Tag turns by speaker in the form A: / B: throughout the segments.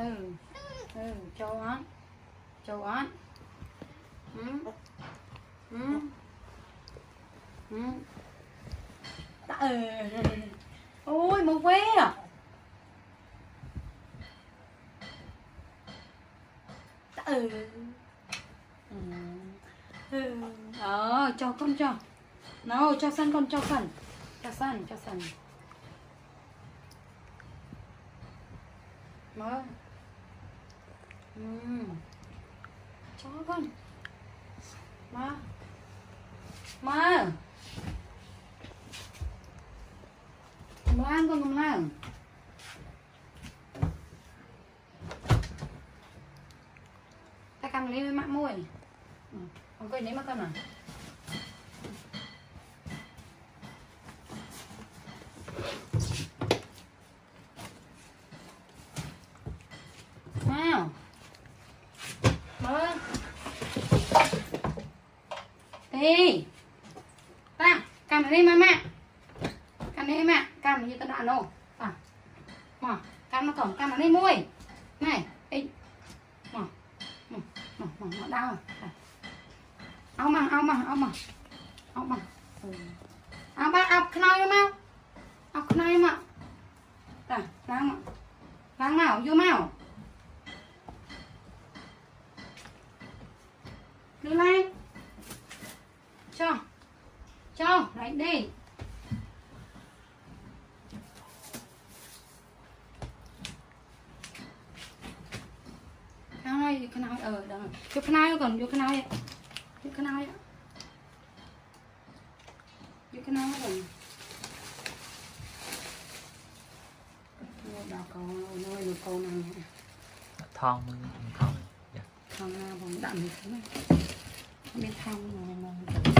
A: ừ. Ừ châu á châu á ừ. Ừ. Ừ. Ta ừ, ừ, ừ, ừ ôi một vé à? Ta ừ. Ừ. Ừ. Ờ cho con cho. Nào, cho sân con, cho sân cho sân cho sân mở chó con. Má. Má. Má lan con không lan ta cầm lấy với mạng môi. Ờ, con không lấy đấy con à? đi ta cầm này đi mà mẹ cầm này đi mẹ cầm như cái đoạn đâu à mà cầm nó cổng cầm nó đi mui này đi mà mà mà mà mà đau ao mà ao mà ao mà ao mà ao ba ao khơi nó mau ao khơi mà ta láng mà láng màu vô màu đưa lên cho. Cho đánh đi. Cái này cái này ở đằng vô cái này còn vô cái này vô cái này vô cái này còn. Đào cò nuôi một cò nào nhỉ?
B: Thon thon
A: thon nào còn đậm thế này. Bên thon mà mà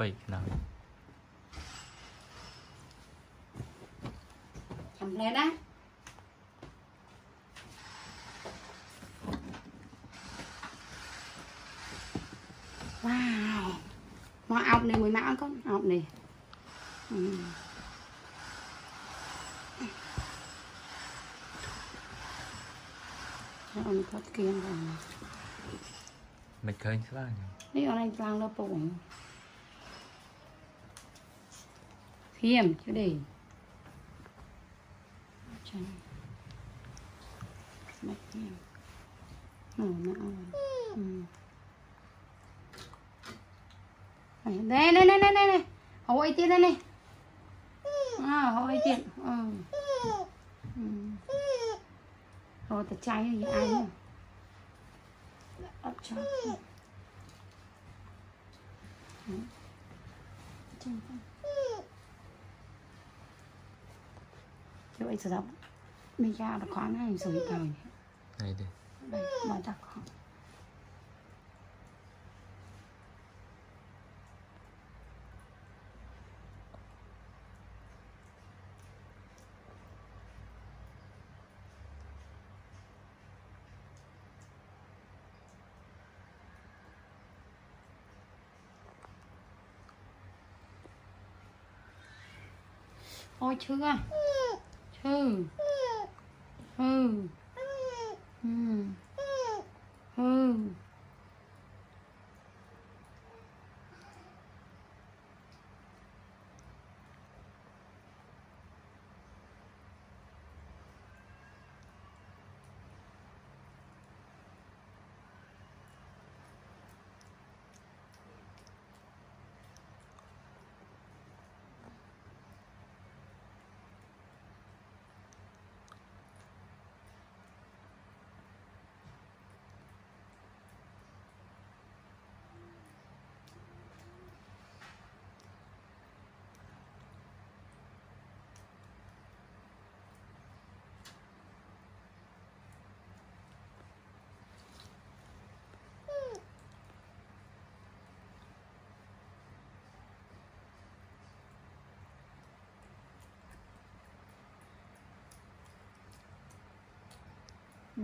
B: ពេកណា
A: ចាំផ្លែណាវ៉ាវមកអោបនេះមួយម៉ាក់អត់កូនអោបនេះអឺអូនគាត់គៀងមក
B: មិនឃើញស្លាញ
A: នេះអូនឯងខ្លាំងលើពុកហ្នឹង khiêm chứ để. Ừ. Đây. Đây đây đây đây đây hậu ấy tiền đây này. À, hậu ấy tiền ừ. ừ. rồi ta cháy thì ai nữa ấp cho. Ừ. Chân không Lúc ấy sử dụng Mình ra là khoảng này sử dụng rồi
B: Đây đây
A: Đây, mở ra khoảng Ôi chưa? Ừ. 嗯。嗯。嗯。嗯。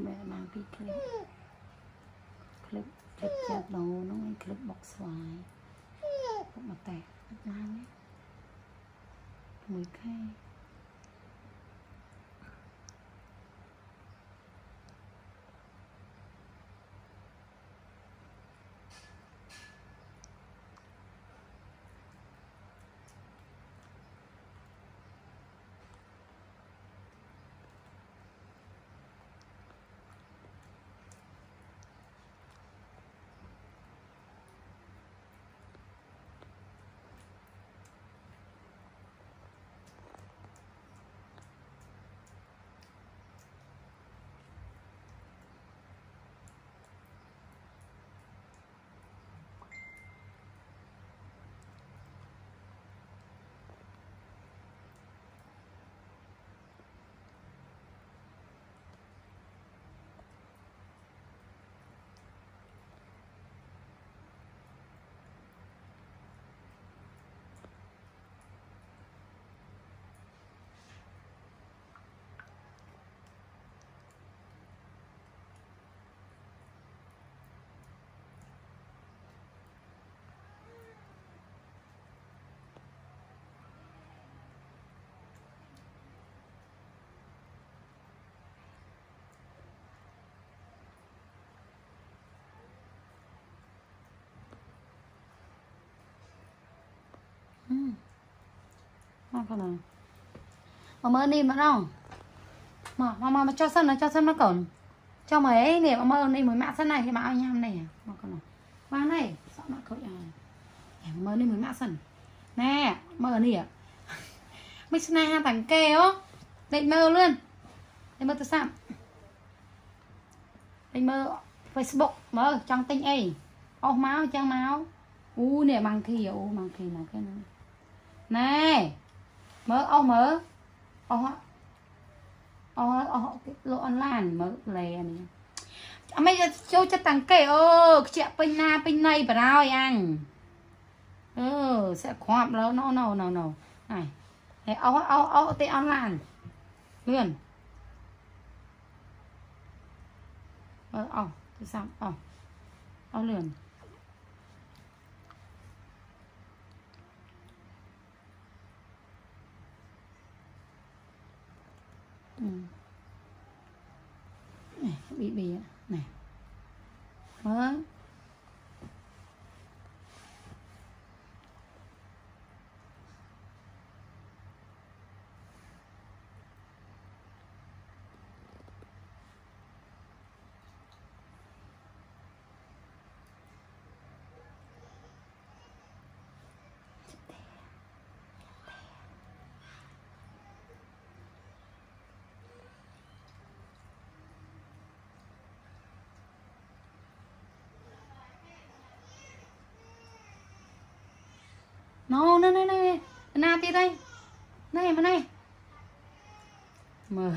A: មែនបានពីឃ្លឹបឃ្លឹបចិត្តចាប់ដងនោះឯងឃ្លឹបបុកស្វាយបុកមកតែណាមួយខែ Mà con mà mơ đi mà đâu mà mà mà, mà cho sân nó cho sân nó cẩn. Cho mấy nè mà mơ đi mới mạ sân này thì mạ anh em này à. mà con này ba này sợ mạ cậu à. Mơ đi mới mạ sân. Nè mơ đi à. Mấy sân này hai thằng kê ó. Định mơ luôn. Định mơ từ sao định mơ facebook mơ trong tinh ấy. Ô máu trang máu. U nè bằng kia u bằng kia là cái này មើលអស់មើលអស់អស់អស់លក់អនឡាញមើលលេនេះអមេចូលចិត្តតាំងគេអូខ្ជិះពេញណាពេញណៃបារោយអញអឺសាក់គ្រាប់ឡូណូណូណូណូណៃអេអោអោអោទេអនឡាញលឿនអោអោទៅសាប់អោអោលឿន ừ. này bị bị này đó nó nó này này na tí đây này mà này mời